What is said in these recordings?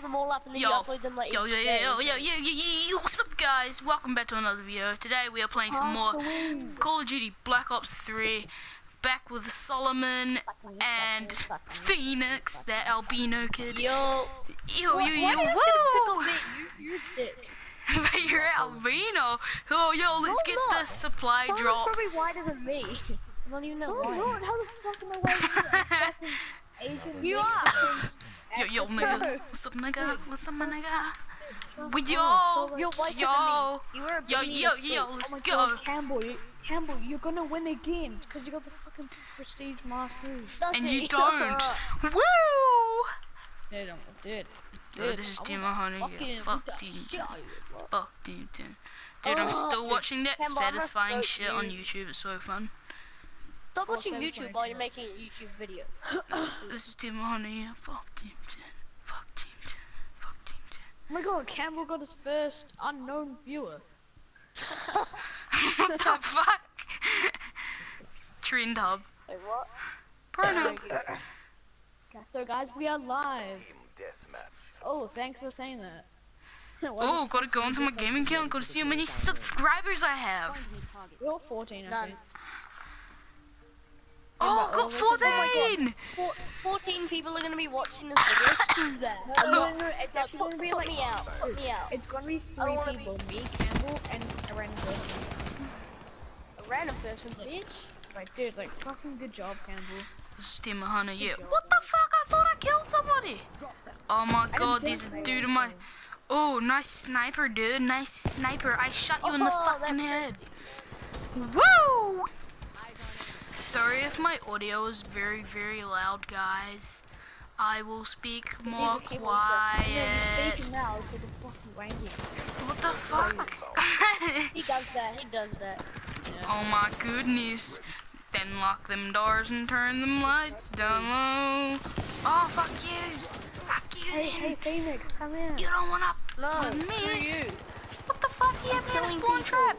compile them all up and then Yo, you upload them like yo, each yo, yo, day. yo, yo, yo, yo, yo, what's up, guys? Welcome back to another video. Today we are playing some more Call of Duty Black Ops 3. Back with Solomon and Phoenix, that albino kid. Yo, Yo, yo, yo, do you woo! have to pick on me? You, you dick. But you're albino. Oh, yo, let's get the supply Someone's drop. probably wider than me. I don't even know No, why. Lord, how the fuck am I wearing Asian You mix are. Yo, yo, nigga. What's up, nigga? What's up, my nigga? We- Yo, yo, than me. You were a yo, yo, yo, Oh let's my go. god, Campbell, you, Campbell, you're gonna win again because you got the fucking prestige masters. Does And you don't. Woo! They don't, dude. Yo, Dude, this is I Team wanna 100. fucking Yeah, fuck Team 10. out of you, bro. Fuck Team 10. Dude, I'm Oh, still watching that I'm satisfying shit on. YouTube. It's so fun. Stop watching YouTube while you're making a YouTube video. This is Team 100. Yeah, fuck Team 10. Fuck Team 10. Fuck Team 10. Oh my god, Campbell got his first unknown viewer. what the fuck? Trend hub. Wait, what? Porno. Okay, So guys, we are live. Oh, thanks for saying that. What Oh, gotta go into my gaming account. Gotta see how many subscribers I have. is- You're 14, I None. think. Oh, got oh my 14! Four, 14 people are gonna be watching this video. Screw that. No, no, no, it's actually put, gonna be put me out. Put me out. It's gonna be three wanna be- people, me, Campbell, and a random person. A random person, bitch. Like, dude, like, fucking good job, Campbell. This is Team 100. Yeah. What the fuck? I thought I killed somebody. Oh my god, this dude in my. Oh, nice sniper, dude. Nice sniper. I shot you in the Oh, fucking head. Woo! Sorry if my audio is very, very loud, guys. I will speak more quiet. Now, it's like a fucking wanky. What the fuck? He does that. He does that. oh my goodness. Then lock them doors and turn them lights down low. Oh, fuck yous. Fuck you Hey, then. hey, Phoenix, come in. You don't wanna No, with me. you. What the fuck? You have me in a spawn people. trap.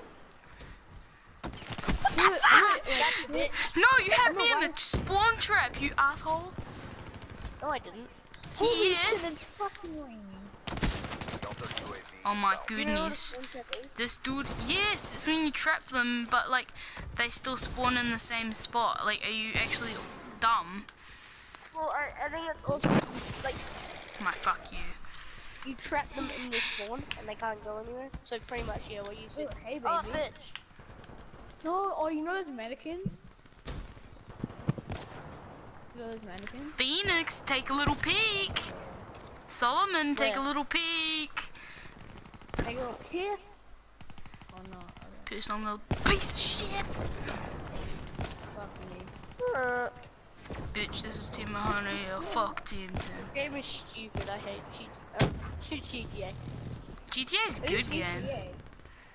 What the fuck? That's a bitch. No, you had me in a spawn trap, you asshole. No, I didn't. Holy shit, it's Yes. Oh my You know what a goodness. spawn trap is? This dude, yes, it's when you trap them, but like they still spawn in the same spot. Like, are you actually dumb? Well, I, I think it's also like My fuck you. you trap them in your spawn and they can't go anywhere. So pretty much, yeah, what you said. Oh, hey, oh, baby. Oh, bitch. No, oh, you know those mannequins? You know those mannequins? Phoenix, take a little peek. Solomon, take a little peek. They go piss. Oh no, okay, Piss on the piece of shit. fuck me. Bitch, this is Team Mahoney. Uh, fuck Team 10. this game is stupid. I hate cheat. Uh, GTA. GTA is a good game.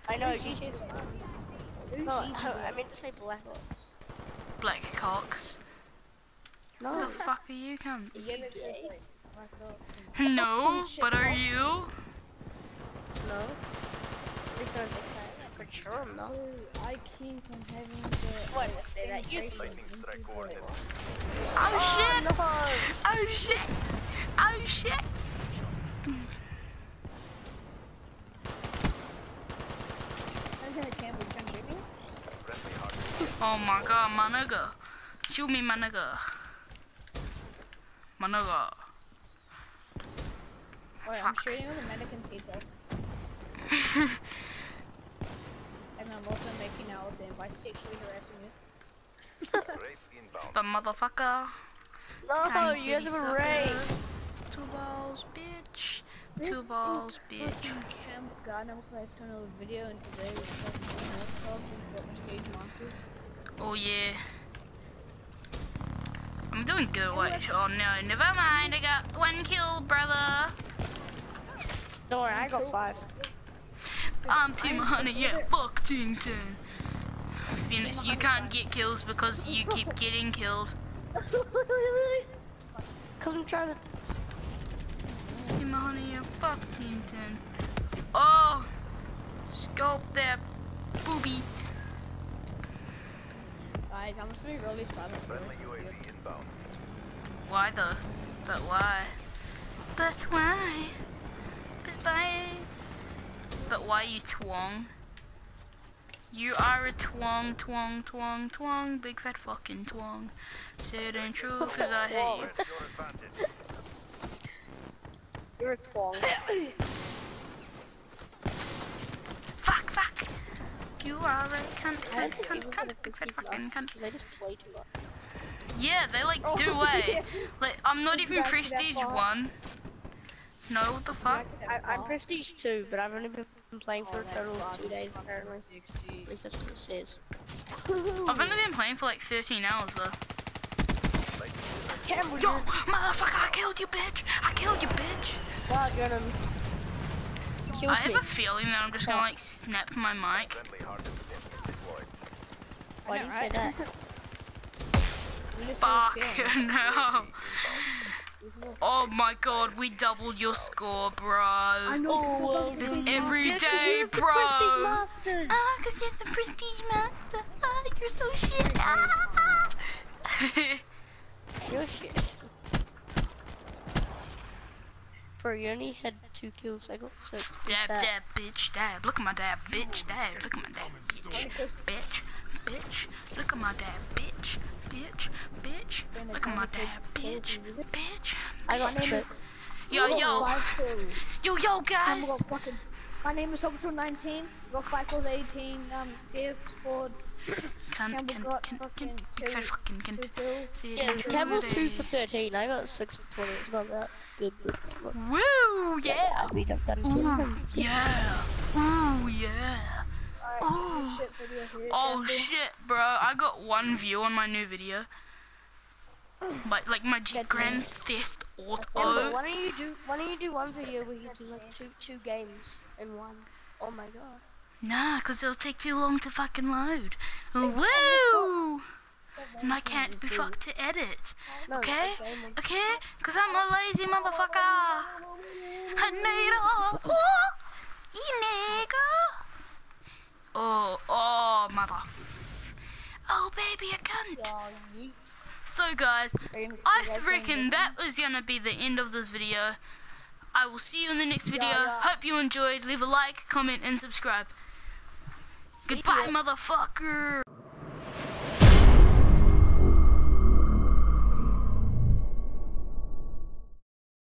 I know GTA is fun. Who's No, I, GTA? Meant to say Black Ops. Black cocks. No. What the fuck are you cunts? Yeah, that's GTA. like- like those. No, but are you? No. At least I don't think that. For sure, I'm not. Oh, I keep on having the. Why did I say that? You same speak. rating. Oh shit! Oh, no! Oh shit! Oh shit! Okay, Campbell, you trying to get me? Oh my god, my nigga. Shoot me, my nigga. My nigga. Wait, I'm Fuck. shooting with a mannequin pizza. and I'm also making out with them by sexually harassing you. The motherfucker. No, Tiny you titty guys have a sucker. raid. Two balls, bitch. Two balls, bitch. Fucking Camp God, I'm gonna to another video and today we're fucking North Club the Prestige Monsters. Oh yeah. I'm doing good. Wait, oh no, never mind. I got one kill, brother. Don't worry, I got five. I'm Team Honey, yeah, fuck Team 10. Phoenix, you can't get kills because you keep getting killed. Cause I'm trying to. It's Team Honey, yeah, fuck Team 10. Oh! Scope that booby. Guys, I'm just gonna be really silent for this video. Why the? But why? But why? But why? But why you twong? You are a twong, twong, twong, twong, big fat fucking twong. Say it ain't true, cause I hate you. You're a twong. Fuck, fuck! You are a cunt, cunt, cunt, cunt, get big fat Prestige fucking Masters cunt. 'cause They just play too much. Yeah, they like do Oh, away. yeah. Like, I'm not even Exactly prestige one. No, what the fuck? I, I'm Prestige 2, but I've only been playing for a total of two days apparently. At least that's what it says. I've only been playing for like 13 hours though. Cam, would Yo, motherfucker, I killed you, bitch! I killed you, bitch! Wow, get him. Kills I have me. a feeling that I'm just gonna like snap my mic. Why do you say that? Fuck, no. Oh my god, we doubled your score, bro. Oh, well, It's dude. every Yeah, 'cause day, you're the bro. Prestige Master. Ah, cause you're the prestige master. Ah, you're so shit. Ah. You're shit. Bro, you only had two kills. I got six. dab, dab, bitch, dab. Look at my dab, bitch, dab. Look at my dab, bitch, bitch, bitch. Look at my dab, bitch, bitch, bitch. Look at my dab, bitch, bitch. I got bitch. Yo, yo, yo, yo, Um, guys. got fucking, my name is Optical 19. Got five kills, 18. Um, Dave scored Can, Campbell can, got can, fucking can, two- can, fucking, can. two kills. See it Yeah, in Campbell's two for today. 13. I got six for 20. It's not that good, but look, Woo, yeah. I beat up that Ooh, team. yeah. Ooh, yeah. Oh. shit video. Oh shit, bro! I got one view on my new video. But like my G Grand. Theft Yeah, Auto. why don't you do why don't you do one video where you do like two two games in one? Oh my god. Nah, cause it'll take too long to fucking load. Woo! And I can't be fucked to edit. Okay? Okay? Cause I'm a lazy motherfucker. I need a ooh, you nigga. Oh, oh, mother. Oh, a cunt. So, guys, I reckon that was gonna be the end of this video. I will see you in the next video. Hope you enjoyed. Leave a like, comment, and subscribe. Goodbye, motherfucker.